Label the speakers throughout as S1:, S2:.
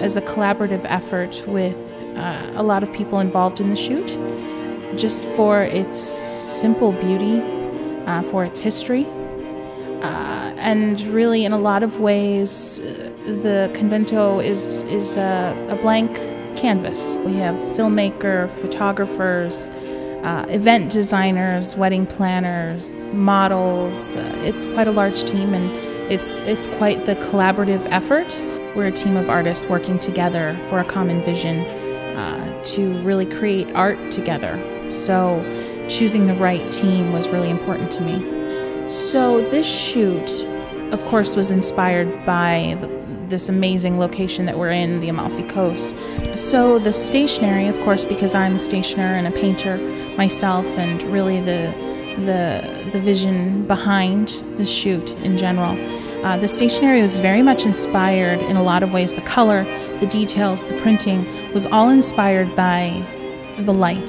S1: as a collaborative effort with uh, a lot of people involved in the shoot, just for its simple beauty, uh, for its history, uh, and really, in a lot of ways, the convento is is a, a blank canvas. We have filmmaker, photographers, uh, event designers, wedding planners, models. Uh, it's quite a large team, and it's it's quite the collaborative effort. We're a team of artists working together for a common vision uh, to really create art together. So, choosing the right team was really important to me. So, this shoot, of course, was inspired by this amazing location that we're in, the Amalfi Coast. So, the stationery, of course, because I'm a stationer and a painter myself, and really the the, the vision behind the shoot in general. Uh, the stationery was very much inspired in a lot of ways. The color, the details, the printing was all inspired by the light,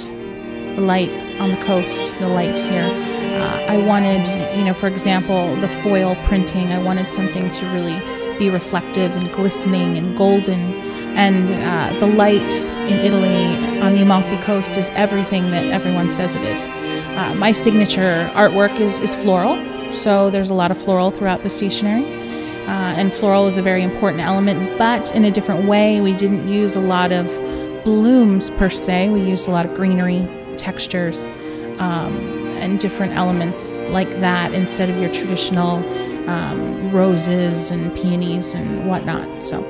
S1: the light on the coast, the light here. Uh, I wanted, you know, for example, the foil printing, I wanted something to really be reflective and glistening and golden. And uh, the light in Italy on the Amalfi Coast is everything that everyone says it is. Uh, my signature artwork is, is floral, so there's a lot of floral throughout the stationery. Uh, and floral is a very important element, but in a different way. We didn't use a lot of blooms per se, we used a lot of greenery, textures. Um, and different elements like that instead of your traditional um, roses and peonies and whatnot. So,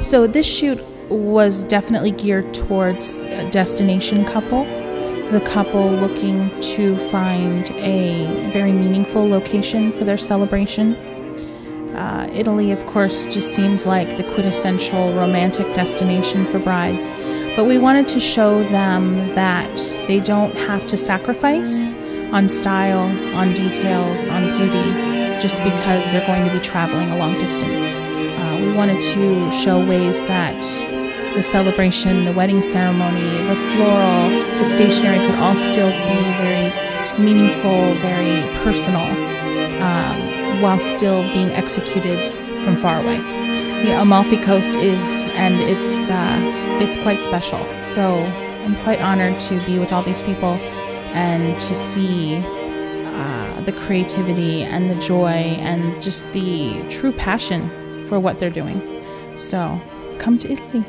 S1: so this shoot was definitely geared towards a destination couple, the couple looking to find a very meaningful location for their celebration. Uh, Italy, of course, just seems like the quintessential romantic destination for brides, but we wanted to show them that they don't have to sacrifice on style, on details, on beauty, just because they're going to be traveling a long distance. Uh, we wanted to show ways that the celebration, the wedding ceremony, the floral, the stationery could all still be very meaningful, very personal, um, while still being executed from far away. The Amalfi Coast is, and it's uh, it's quite special. So I'm quite honored to be with all these people and to see uh, the creativity and the joy and just the true passion for what they're doing. So come to Italy.